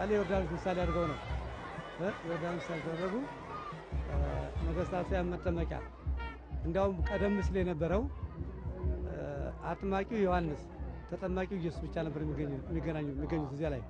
ምሳሌ ዮርዳኖስ ምሳሌ አድርገው ነው። ዮርዳኖስ ያደረጉ ተደረጉ ነገስታቱ ያን መጠመቂያ። እንዲያውም ቀደም ሲል የነበረው አጥማቂው ዮሐንስ ተጠማቂው ኢየሱስ ብቻ ነበር የሚገኙ የሚገናኙ የሚገኙት እዚያ ላይ።